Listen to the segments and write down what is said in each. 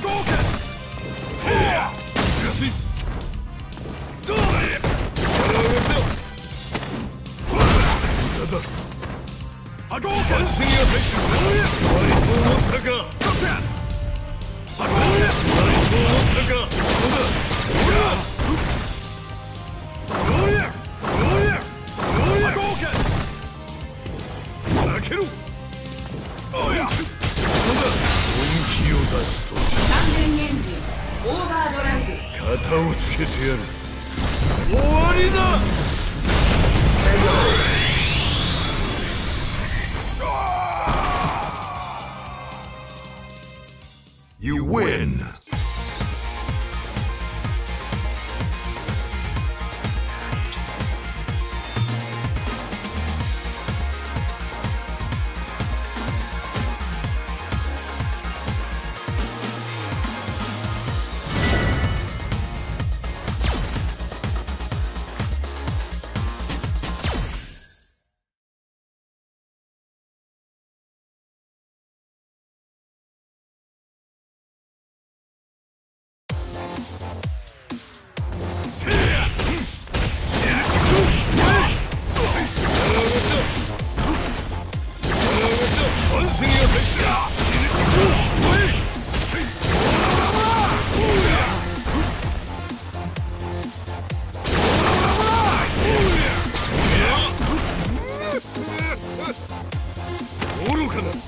Let's go! You win. Excellent.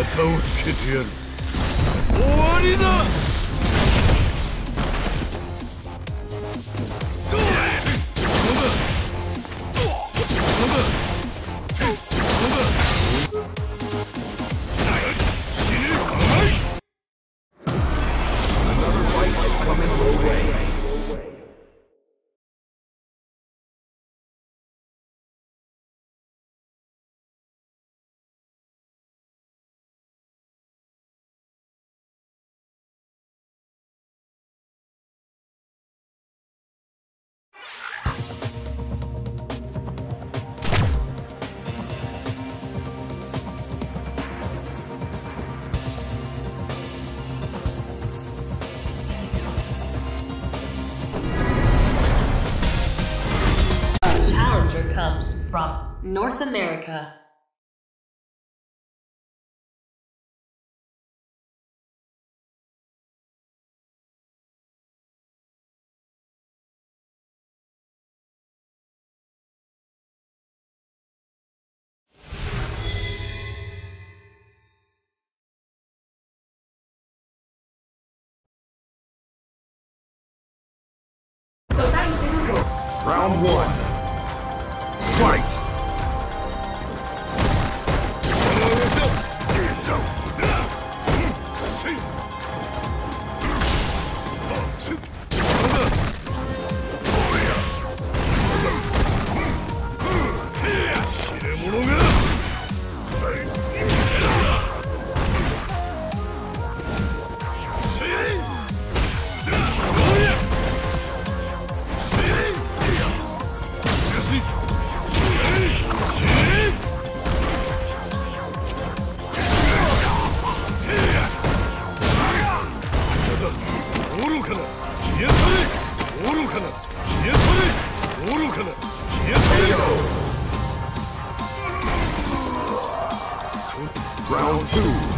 をつけてやる。終わりだ。North America. Round one. Fight! かな消え去れ愚かな消え去れ愚かな消え去れよ Round.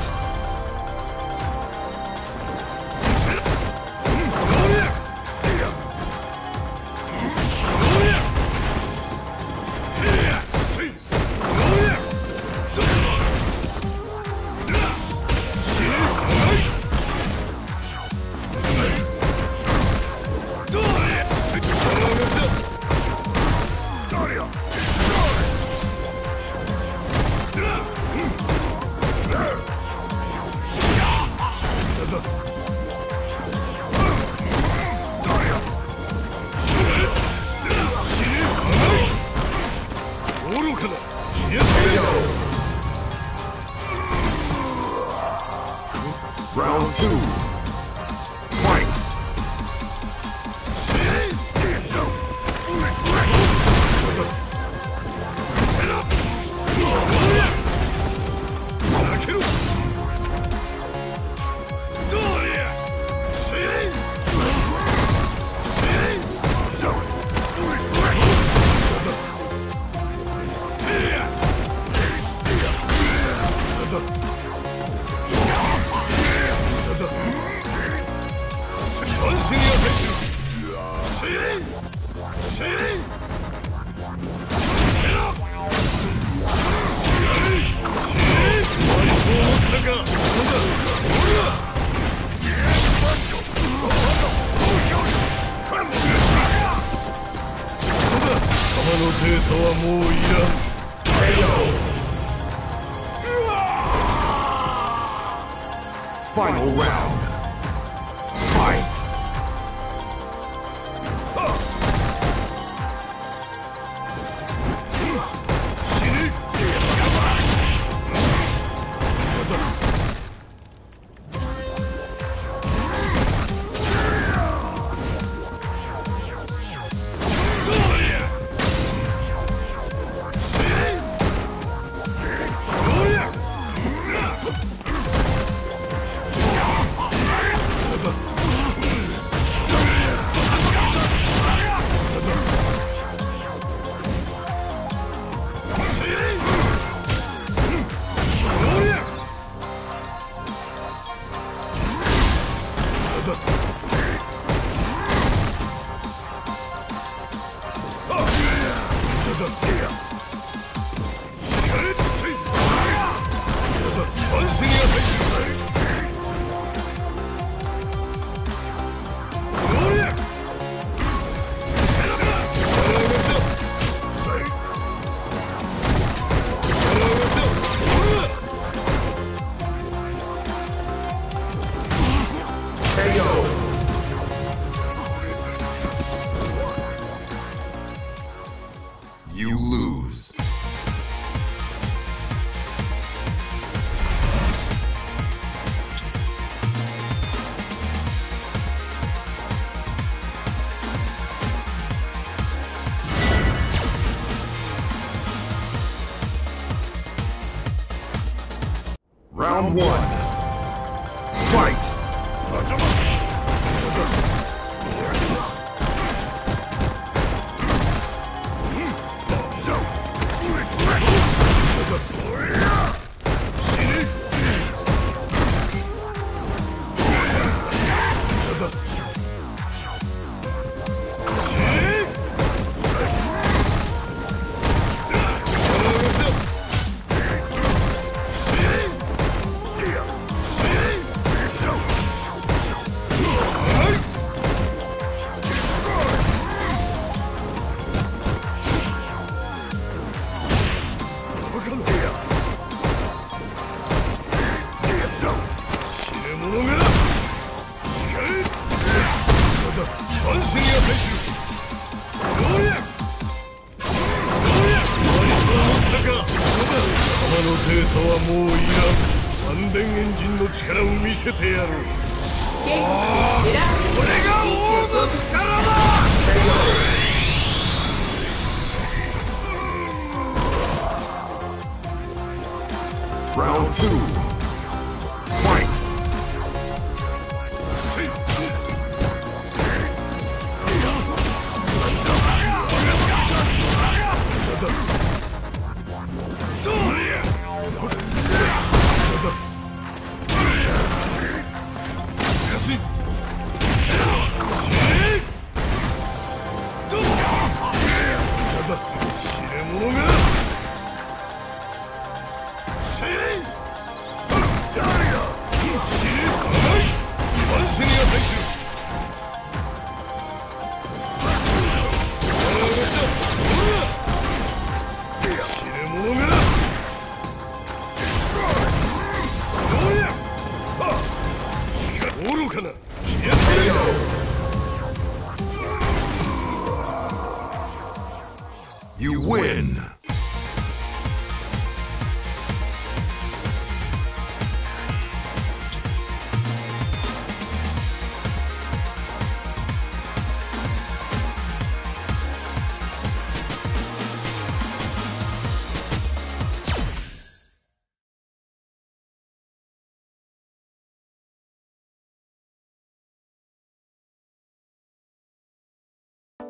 Round two. Final round. One.